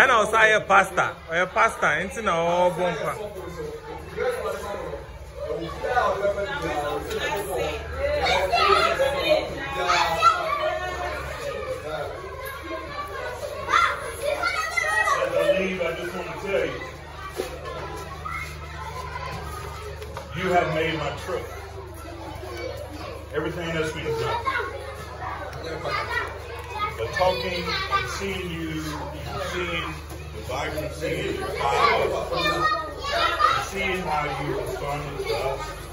Ɛna ɔsan yɛ pasta ɔyɛ pasta nti na ɔrebɔ mpa As I leave, I just want to tell you, you have made my trip. Everything that's been done. But talking and seeing you, and seeing the vibrancy in your eyes, and seeing how you responded to us,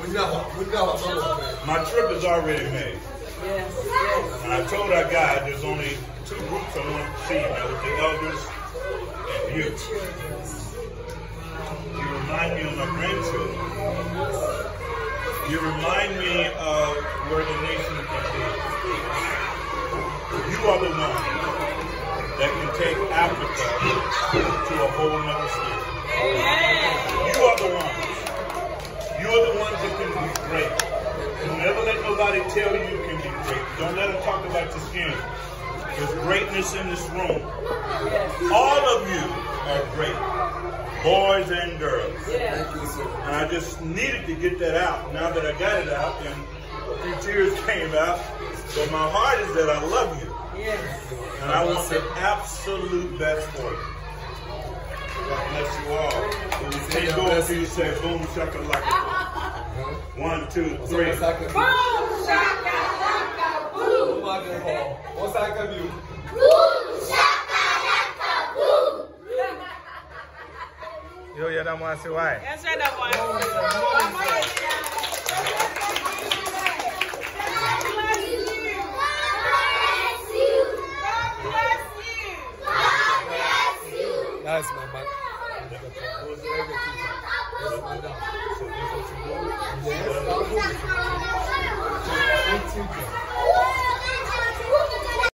Wogyina hɔ, wogyina hɔ, my trip is already made. Yes. And I told our guy there's only two groups I want to see. That was the elders and you. You remind me of my grandchildren. You remind me of where the nation can be. You are the one that can take Africa to a whole nother sphere. You are the ones. You are the ones that can be great. Don't never let nobody tell you you can be great. Don't let them talk about your skin. There's greatness in this room. All of you are great, boys and girls. And I just needed to get that out. Now that I got it out, and a few tears came out. But my heart is that I love you. And I want the absolute best for you. God bless you all. Can't go until you say boom shaka shakalaka. One, two, three. Ɔsaka bi. Ɔsaka bi hɔ. Ɔsaka bi o. yo yɛda mo ase wae That's my man. Yes.